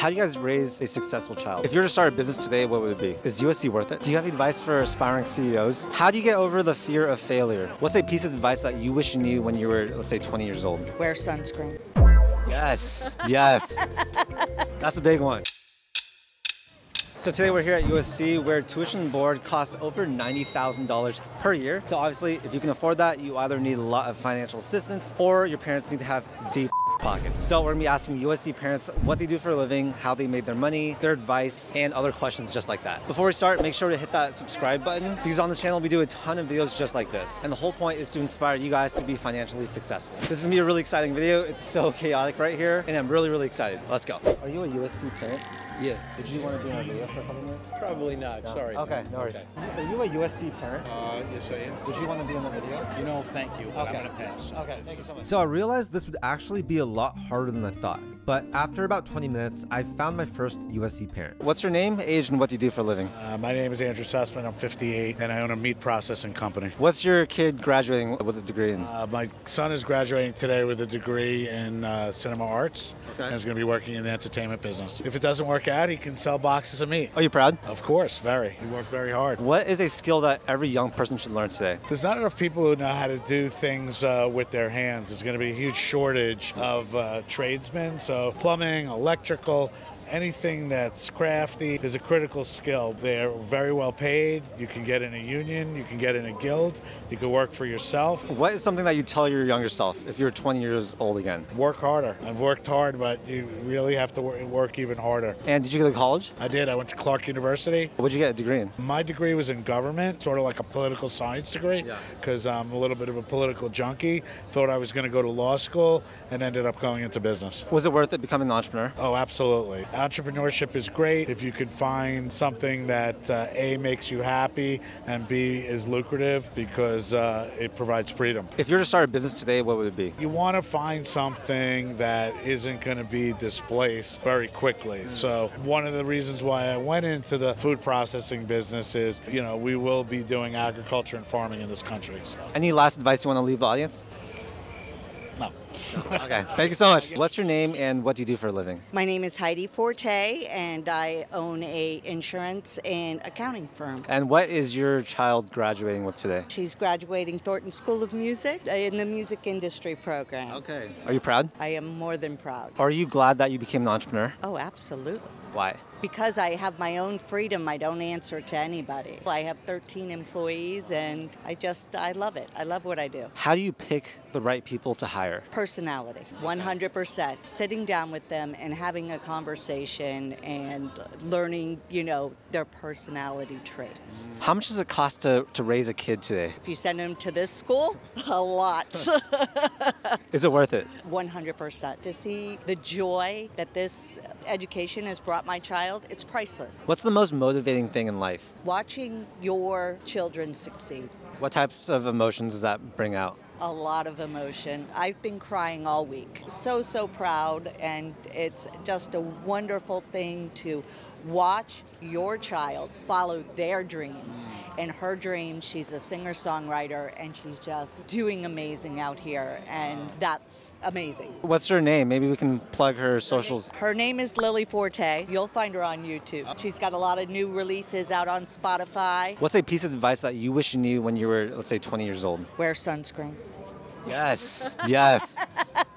How do you guys raise a successful child? If you were to start a business today, what would it be? Is USC worth it? Do you have any advice for aspiring CEOs? How do you get over the fear of failure? What's a piece of advice that you wish you knew when you were, let's say, 20 years old? Wear sunscreen. Yes, yes. That's a big one. So today we're here at USC where tuition board costs over $90,000 per year. So obviously if you can afford that, you either need a lot of financial assistance or your parents need to have deep pockets. So we're gonna be asking USC parents what they do for a living, how they made their money, their advice, and other questions just like that. Before we start, make sure to hit that subscribe button because on this channel we do a ton of videos just like this. And the whole point is to inspire you guys to be financially successful. This is gonna be a really exciting video. It's so chaotic right here and I'm really, really excited. Let's go. Are you a USC parent? Yeah. Did you want to be in our video for a couple minutes? Probably not. Sorry. Okay, no worries. Are you a USC parent? Uh, yes, I am. Did you want to be in the video? You know, thank you, Okay. I'm gonna pass. Okay, thank you so much. So I realized this would actually be a lot harder than I thought. But after about 20 minutes, I found my first USC parent. What's your name, age, and what do you do for a living? Uh, my name is Andrew Sussman. I'm 58, and I own a meat processing company. What's your kid graduating with a degree in? Uh, my son is graduating today with a degree in uh, cinema arts Okay. and is going to be working in the entertainment business. If it doesn't work out, he can sell boxes of meat. Are you proud? Of course, very. He worked very hard. What is a skill that every young person should learn today? There's not enough people who know how to do things uh, with their hands. There's going to be a huge shortage of uh, tradesmen. So, plumbing, electrical, anything that's crafty is a critical skill. They're very well paid. You can get in a union, you can get in a guild, you can work for yourself. What is something that you tell your younger self if you're 20 years old again? Work harder. I've worked hard, but you really have to work even harder. And did you go to college? I did. I went to Clark University. What'd you get a degree in? My degree was in government, sort of like a political science degree, Yeah. because I'm a little bit of a political junkie. Thought I was going to go to law school and ended up going into business. Was it worth it becoming an entrepreneur? Oh, absolutely. Entrepreneurship is great if you can find something that uh, A makes you happy and B is lucrative because uh, it provides freedom. If you were to start a business today, what would it be? You want to find something that isn't going to be displaced very quickly. So, one of the reasons why I went into the food processing business is, you know, we will be doing agriculture and farming in this country. So, Any last advice you want to leave the audience? No. Okay, thank you so much. What's your name and what do you do for a living? My name is Heidi Forte, and I own a insurance and accounting firm. And what is your child graduating with today? She's graduating Thornton School of Music uh, in the music industry program. Okay. Are you proud? I am more than proud. Are you glad that you became an entrepreneur? Oh, absolutely. Why? Because I have my own freedom, I don't answer to anybody. I have 13 employees, and I just, I love it. I love what I do. How do you pick the right people to hire? Personality, 100%. Sitting down with them and having a conversation and learning, you know, their personality traits. How much does it cost to, to raise a kid today? If you send them to this school, a lot. Is it worth it? 100%. To see the joy that this education has brought my child, it's priceless. What's the most motivating thing in life? Watching your children succeed. What types of emotions does that bring out? a lot of emotion. I've been crying all week. So, so proud, and it's just a wonderful thing to watch your child follow their dreams. And her dream, she's a singer songwriter, and she's just doing amazing out here, and that's amazing. What's her name? Maybe we can plug her socials. Her name is Lily Forte. You'll find her on YouTube. She's got a lot of new releases out on Spotify. What's a piece of advice that you wish you knew when you were, let's say, 20 years old? Wear sunscreen. Yes, yes.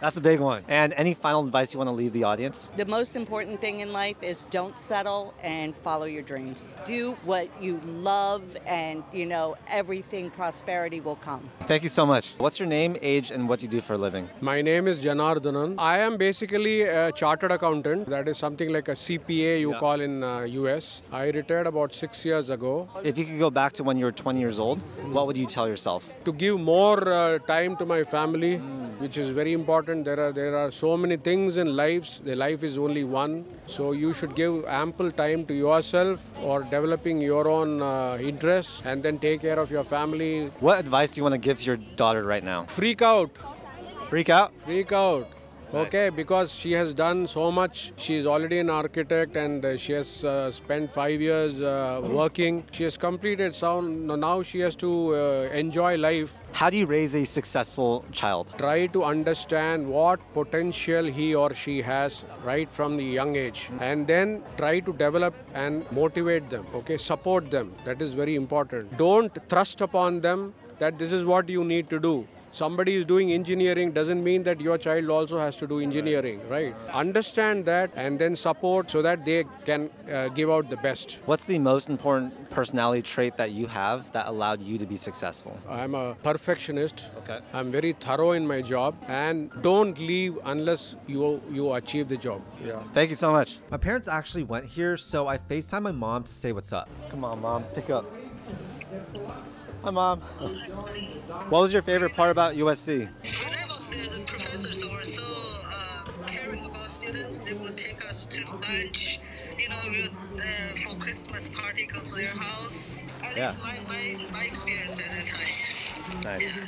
That's a big one. And any final advice you want to leave the audience? The most important thing in life is don't settle and follow your dreams. Do what you love, and you know, everything, prosperity will come. Thank you so much. What's your name, age, and what do you do for a living? My name is Janardhanan. I am basically a chartered accountant. That is something like a CPA you call in uh, US. I retired about six years ago. If you could go back to when you were 20 years old, what would you tell yourself? To give more uh, time to my family, which is very important. There are there are so many things in lives. The life is only one, so you should give ample time to yourself or developing your own uh, interests, and then take care of your family. What advice do you want to give to your daughter right now? Freak out, Freak out? freak out. Okay, because she has done so much. She is already an architect and uh, she has uh, spent five years uh, working. She has completed so now she has to uh, enjoy life. How do you raise a successful child? Try to understand what potential he or she has right from the young age and then try to develop and motivate them. Okay, support them. That is very important. Don't thrust upon them that this is what you need to do somebody is doing engineering doesn't mean that your child also has to do engineering right? Understand that and then support so that they can uh, give out the best. What's the most important personality trait that you have that allowed you to be successful? I'm a perfectionist. Okay. I'm very thorough in my job and don't leave unless you you achieve the job. Yeah. Thank you so much. My parents actually went here so i facetime my mom to say what's up. Come on mom. Pick up Hi, Mom. What was your favorite part about USC? When I was there, the professors were so uh, caring about students. They would take us to lunch, you know, would, uh, for Christmas party, go to their house. At yeah. least my, my, my experience at that time. Nice.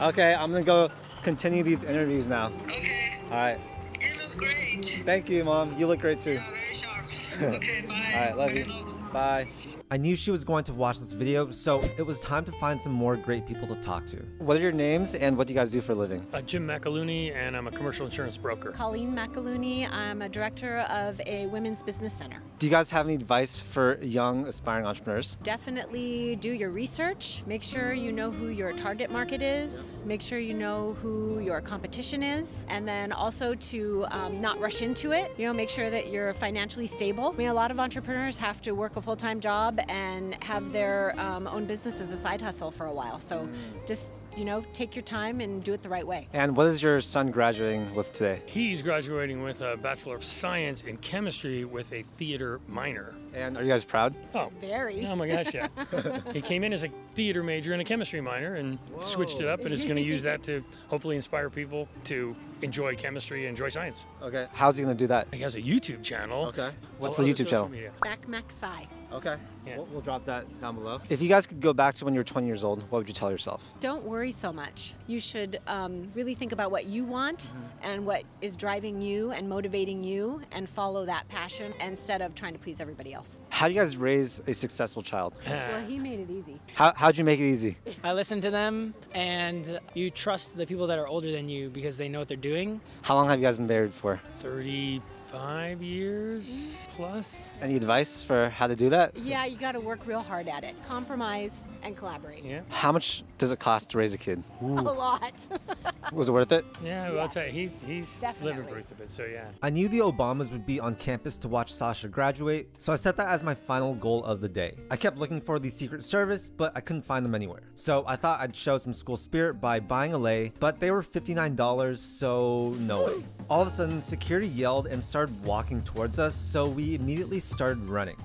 Okay, I'm going to go continue these interviews now. Okay. All right. You look great. Thank you, Mom. You look great too. Yeah, very sharp. okay, bye. All right, love you. Love. Bye. I knew she was going to watch this video, so it was time to find some more great people to talk to. What are your names and what do you guys do for a living? Uh, Jim McAlooney, and I'm a commercial insurance broker. Colleen McAlooney, I'm a director of a women's business center. Do you guys have any advice for young aspiring entrepreneurs? Definitely do your research. Make sure you know who your target market is. Make sure you know who your competition is. And then also to um, not rush into it. You know, make sure that you're financially stable. I mean, a lot of entrepreneurs have to work a full time job and have their um, own business as a side hustle for a while. So just you know, take your time and do it the right way. And what is your son graduating with today? He's graduating with a Bachelor of Science in Chemistry with a theater minor. And are you guys proud? Oh, very. Oh my gosh, yeah. he came in as a theater major and a chemistry minor and Whoa. switched it up and is going to use that to hopefully inspire people to enjoy chemistry and enjoy science. Okay. How's he going to do that? He has a YouTube channel. Okay. What's oh, the YouTube channel? Media. Back Max Sci. Okay. Yeah. We'll, we'll, drop that down below. If you guys could go back to when you were 20 years old, what would you tell yourself? Don't worry so much. You should um, really think about what you want mm-hmm. and what is driving you and motivating you and follow that passion instead of trying to please everybody else. How do you guys raise a successful child? well, he made it easy. How, how'd you make it easy? I listen to them and you trust the people that are older than you because they know what they're doing. How long have you guys been married for? 35 years plus. Any advice for how to do that? Yeah, you got to work real hard at it. Compromise and collaborate. Yeah. How much does it cost to raise a kid? Ooh. A lot. Was it worth it? Yeah, well, I'll tell you, he's he's Definitely. living proof of it. So yeah. I knew the Obamas would be on campus to watch Sasha graduate, so I set that as my final goal of the day. I kept looking for the Secret Service, but I couldn't find them anywhere. So I thought I'd show some school spirit by buying a lei, but they were $59, so no way. All of a sudden, security yelled and started walking towards us, so we immediately started running.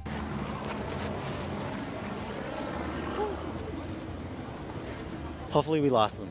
Hopefully we lost them.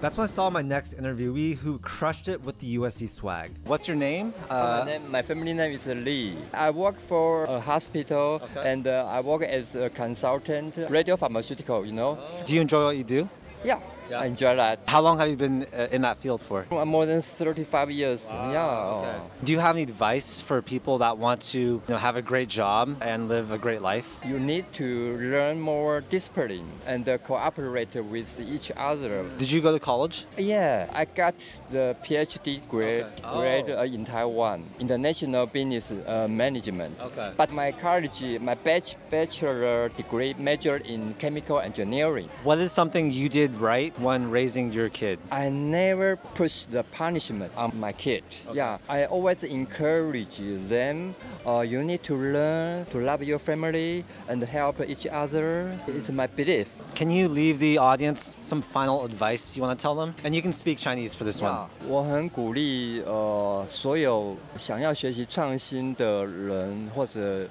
That's when I saw my next interviewee who crushed it with the USC swag. What's your name? Uh, my, name my, family name is Lee. I work for a hospital okay. and uh, I work as a consultant, radio pharmaceutical, you know. Do you enjoy what you do? Yeah. Yeah. I enjoy that. How long have you been uh, in that field for? More than 35 years. Wow. Yeah. Okay. Do you have any advice for people that want to you know, have a great job and live a great life? You need to learn more discipline and uh, cooperate with each other. Did you go to college? Yeah, I got the PhD grade, okay. oh. grade uh, in Taiwan, International Business uh, Management. Okay. But my college, my bachelor degree majored in chemical engineering. What is something you did right when raising your kid? I never push the punishment on my kid. Okay. Yeah, I always encourage them. Uh, you need to learn to love your family and help each other. It's my belief. Can you leave the audience some final advice you want to tell them? And you can speak Chinese for this one. 我很鼓励呃所有想要学习创新的人或者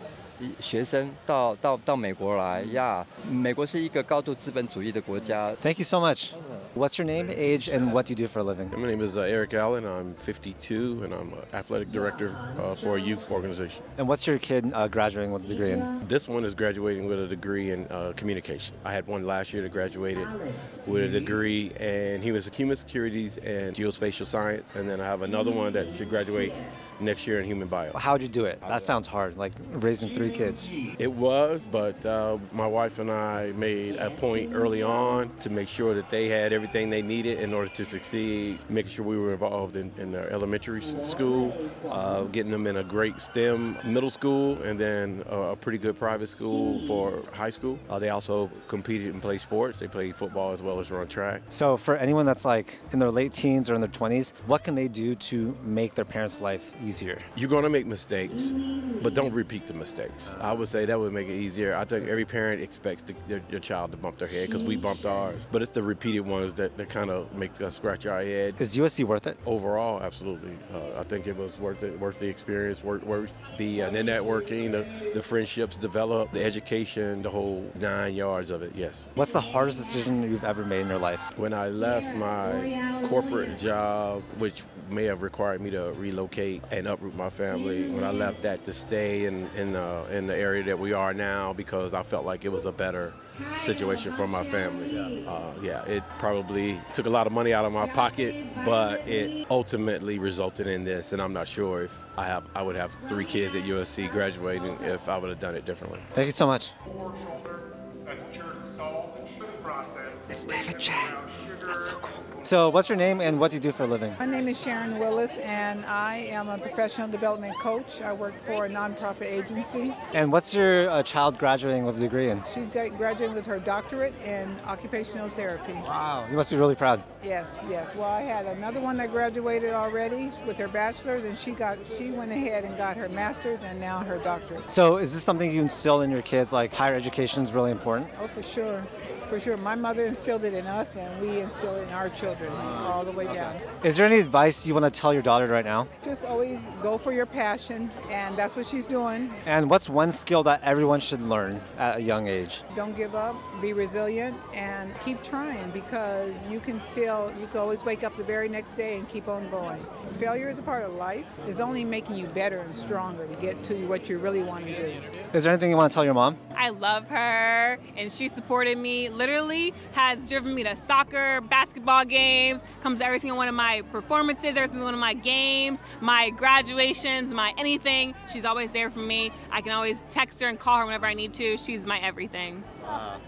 学生到到到美国来呀，美国是一个高度资本主义的国家。Thank you so much. What's your name, age, and what do you do for a living? My name is uh, Eric Allen. I'm 52, and I'm an athletic director uh, for a youth organization. And what's your kid uh, graduating with a degree in? This one is graduating with a degree in uh, communication. I had one last year that graduated with a degree, and he was in human securities and geospatial science. And then I have another one that should graduate next year in human bio. How'd you do it? That sounds hard, like raising three kids. It was, but uh, my wife and I made a point early on to make sure that they had everything they needed in order to succeed, making sure we were involved in, in their elementary school, uh, getting them in a great STEM middle school, and then a, a pretty good private school for high school. Uh, they also competed and played sports. They played football as well as run track. So, for anyone that's like in their late teens or in their 20s, what can they do to make their parents' life easier? You're going to make mistakes, but don't repeat the mistakes. I would say that would make it easier. I think every parent expects the, their, their child to bump their head because we bumped ours, but it's the repeated ones that, that kind of make us scratch our head. Is USC worth it? Overall, absolutely. Uh, I think it was worth it, worth the experience, worth, worth the, uh, the networking, the, the friendships developed, the education, the whole nine yards of it. Yes. What's the hardest decision you've ever made in your life? When I left my corporate job, which may have required me to relocate and uproot my family, when I left that to stay in in, uh, in the area that we are now, because I felt like it was a better situation for my family. Uh, yeah, it probably took a lot of money out of my pocket, but it ultimately resulted in this, and I'm not sure if I have I would have three kids at USC graduating if I would have done it differently. Thank you so much. It's David Chang. That's so cool. So, what's your name and what do you do for a living? My name is Sharon Willis, and I am a professional development coach. I work for a nonprofit agency. And what's your uh, child graduating with a degree in? She's graduating with her doctorate in occupational therapy. Wow, you must be really proud. Yes, yes. Well, I had another one that graduated already with her bachelor's, and she got she went ahead and got her master's and now her doctorate. So, is this something you instill in your kids? Like, higher education is really important? Oh, for sure. For sure. My mother instilled it in us, and we instill it in our children all the way down. Is there any advice you want to tell your daughter right now? Just always go for your passion, and that's what she's doing. And what's one skill that everyone should learn at a young age? Don't give up, be resilient, and keep trying because you can still, you can always wake up the very next day and keep on going. Failure is a part of life. It's only making you better and stronger to get to what you really want to do. Is there anything you want to tell your mom? I love her, and she supported me. Literally, has driven me to soccer, basketball games. Comes to every single one of my performances, every single one of my games, my graduations, my anything. She's always there for me. I can always text her and call her whenever I need to. She's my everything.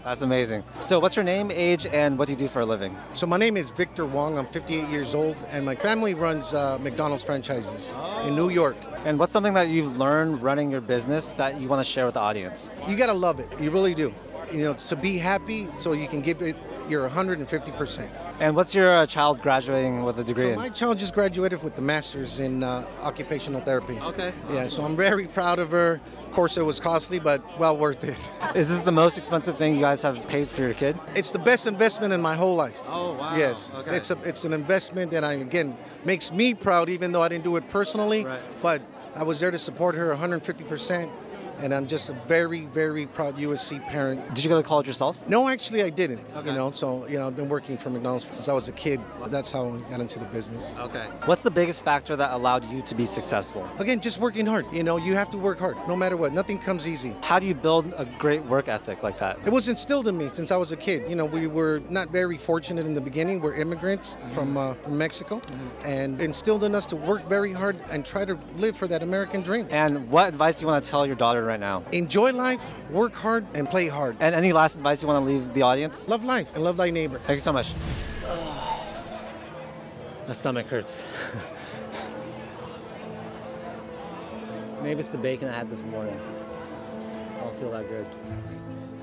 That's amazing. So, what's your name, age, and what do you do for a living? So my name is Victor Wong. I'm 58 years old, and my family runs uh, McDonald's franchises in New York. And what's something that you've learned running your business that you want to share with the audience? You gotta love it. You really do. You know, to be happy, so you can give it your 150 percent. And what's your uh, child graduating with a degree So in? my child just graduated with the master's in uh, occupational therapy. Okay. Yeah, so I'm very proud of her. Of course, it was costly, but well worth it. Is this the most expensive thing you guys have paid for your kid? It's the best investment in my whole life. Oh wow! Yes, Okay. it's a, it's an investment that I again makes me proud, even though I didn't do it personally. right. But I was there to support her 150 percent, and I'm just a very very proud USC parent. Did you go to college yourself? No, actually I didn't. You know, so you know I've been working for McDonald's since I was a kid. That's how I got into the business. Okay. What's the biggest factor that allowed you to be successful? Again, just working hard. You know, you have to work hard, no matter what. Nothing comes easy. How do you build a great work ethic like that? It was instilled in me since I was a kid. You know, we were not very fortunate in the beginning. We're immigrants from uh, from Mexico, and instilled in us to work very hard and try to live for that American dream. And what advice do you want to tell your daughter right now? Enjoy life, work hard, and play hard. And any last advice you want to leave the audience? Love life and love thy neighbor. Thank you so much. My stomach hurts. Maybe it's the bacon I had this morning. I don't feel that good.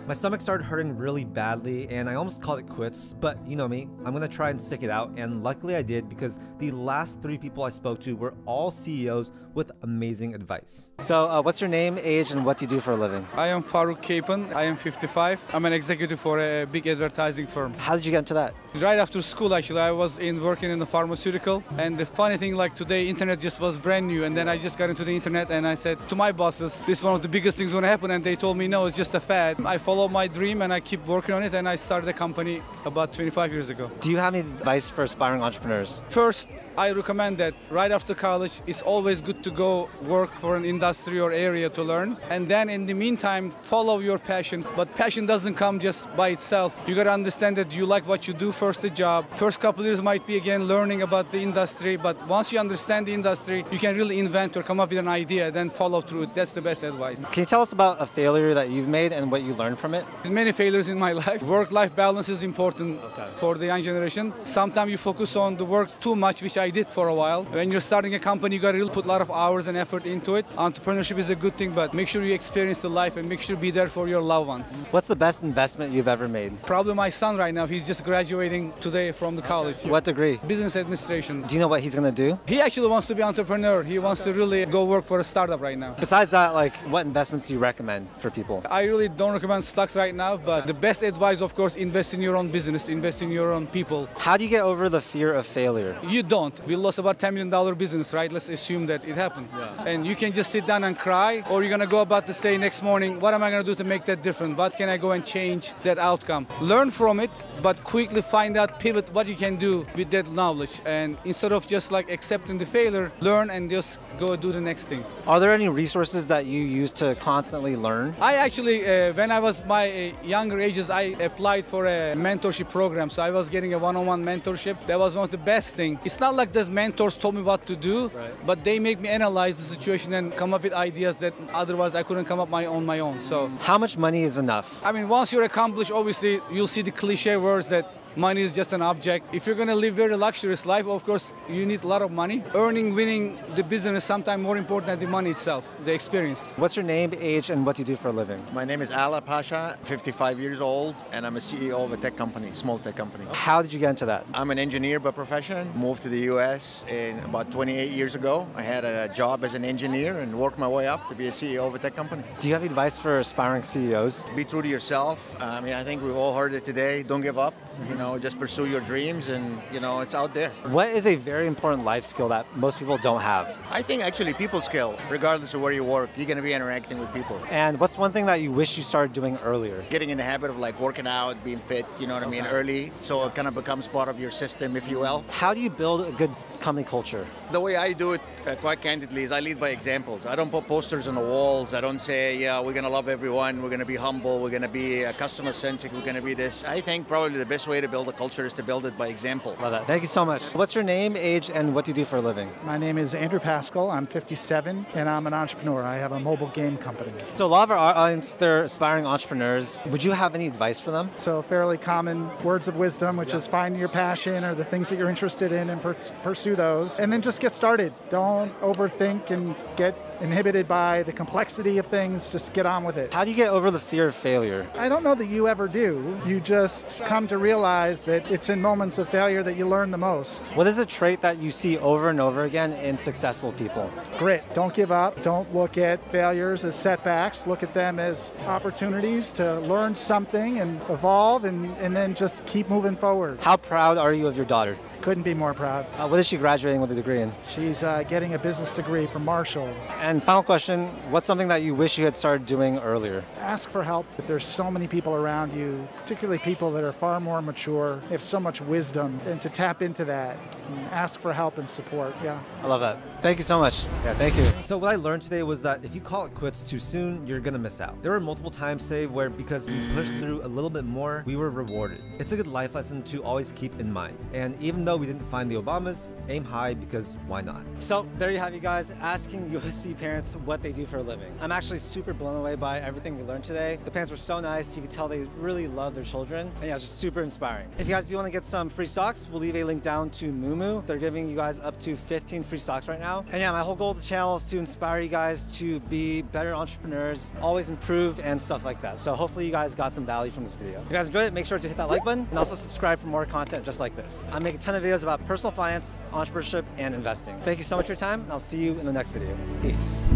My stomach started hurting really badly and I almost called it quits, but you know me, I'm gonna try and stick it out, and luckily I did because the last three people I spoke to were all CEOs with amazing advice. So, uh, what's your name, age, and what do you do for a living? I am Farouk Kapan. I am 55. I'm an executive for a big advertising firm. How did you get into that? Right after school, actually, I was in working in the pharmaceutical. And the funny thing, like today, internet just was brand new. And then I just got into the internet and I said to my bosses, this is one of the biggest things going to happen. And they told me, no, it's just a fad. I followed follow my dream and I keep working on it. And I started a company about 25 years ago. Do you have any advice for aspiring entrepreneurs? First, I recommend that right after college, it's always good to go work for an industry or area to learn. And then in the meantime, follow your passion. But passion doesn't come just by itself. You got to understand that you like what you do first, the job. First couple years might be again learning about the industry. But once you understand the industry, you can really invent or come up with an idea, and then follow through. That's the best advice. Can you tell us about a failure that you've made and what you learned from it? Many failures in my life. Work-life balance is important for the young generation. Sometimes you focus on the work too much, which I did for a while. When you're starting a company, you got to really put a lot of hours and effort into it. Entrepreneurship is a good thing, but make sure you experience the life and make sure you be there for your loved ones. What's the best investment you've ever made? Probably my son right now. He's just graduating today from the college. What degree? Business administration. Do you know what he's going to do? He actually wants to be entrepreneur. He wants to really go work for a startup right now. Besides that, like what investments do you recommend for people? I really don't recommend stocks right now, but the best advice, of course, invest in your own business, invest in your own people. How do you get over the fear of failure? You don't. We lost about $10 million business, right? Let's assume that it happened. Yeah. And you can just sit down and cry, or you're gonna go about to say next morning, what am I gonna do to make that different? What can I go and change that outcome? Learn from it, but quickly find out, pivot what you can do with that knowledge. And instead of just like accepting the failure, learn and just go do the next thing. Are there any resources that you use to constantly learn? I actually, uh, when I was my uh, younger ages, I applied for a mentorship program. So I was getting a one-on-one mentorship. That was one of the best things. It's not like those mentors told me what to do, but they make me analyze the situation and come up with ideas that otherwise I couldn't come up my on my own. So how much money is enough? I mean, once you're accomplished, obviously you'll see the cliche words that money is just an object. If you're going to live very luxurious life, of course, you need a lot of money. Earning, winning the business is sometimes more important than the money itself, the experience. What's your name, age, and what do you do for a living? My name is Ala Pasha, 55 years old, and I'm a CEO of a tech company, small tech company. How did you get into that? I'm an engineer by profession. Moved to the U.S. in about 28 years ago. I had a job as an engineer and worked my way up to be a CEO of a tech company. Do you have advice for aspiring CEOs? Be true to yourself. I mean, I think we've all heard it today. Don't give up. You know, just pursue your dreams, and you know, it's out there. What is a very important life skill that most people don't have? I think actually people skill, regardless of where you work, you're going to be interacting with people. And what's one thing that you wish you started doing earlier? Getting in the habit of like working out, being fit, you know what I mean, early, so it kind of becomes part of your system, if you will. How do you build a good company culture? The way I do it, uh, quite candidly, is I lead by examples. I don't put posters on the walls. I don't say, yeah, we're going to love everyone, we're going to be humble, we're going to be uh, customer centric, we're going to be this. I think probably the best way to build a culture is to build it by example. Love that. Thank you so much. What's your name, age, and what do you do for a living? My name is Andrew Pascal. I'm 57 and I'm an entrepreneur. I have a mobile game company. So, a lot of our audience, they're aspiring entrepreneurs. Would you have any advice for them? So, fairly common words of wisdom, which is find your passion or the things that you're interested in and per- pursue those. And then just get started. Don't overthink and get inhibited by the complexity of things. Just get on with it. How do you get over the fear of failure? I don't know that you ever do. You just come to realize that it's in moments of failure that you learn the most. What is a trait that you see over and over again in successful people? Grit. Don't give up. Don't look at failures as setbacks. Look at them as opportunities to learn something and evolve and, and then just keep moving forward. How proud are you of your daughter? Couldn't be more proud. Uh, what is she graduating with a degree in? She's uh, getting a business degree from Marshall. And final question what's something that you wish you had started doing earlier? Ask for help. There's so many people around you, particularly people that are far more mature. They have so much wisdom. And to tap into that, and ask for help and support. Yeah. I love that. Thank you so much. Yeah, thank you. So, what I learned today was that if you call it quits too soon, you're gonna miss out. There were multiple times today where because we pushed through a little bit more, we were rewarded. It's a good life lesson to always keep in mind. And even though we didn't find the Obamas, aim high because why not? So, there you have you guys asking USC parents what they do for a living. I'm actually super blown away by everything we learned today. The parents were so nice. You could tell they really love their children. And yeah, it's just super inspiring. If you guys do want to get some free socks, we'll leave a link down to Moomoo. They're giving you guys up to 15 free socks right now. And yeah, my whole goal of the channel is to inspire you guys to be better entrepreneurs, always improve and stuff like that. So hopefully you guys got some value from this video. If you guys enjoyed it, make sure to hit that like button and also subscribe for more content just like this. I make a ton of videos about personal finance, entrepreneurship, and investing. Thank you so much for your time, and I'll see you in the next video. Peace.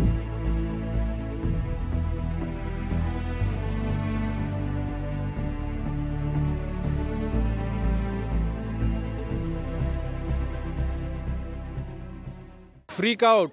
Freak out.